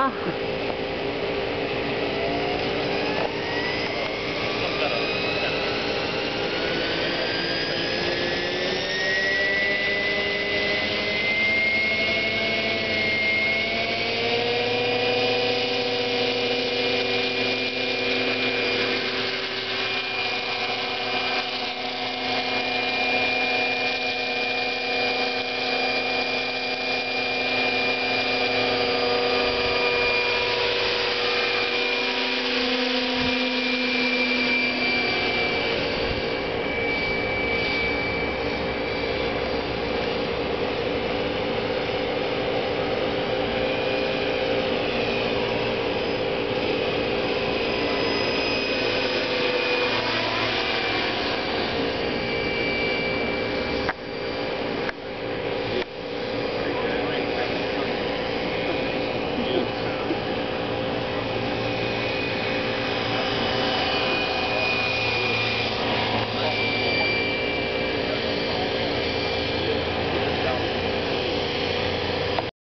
啊.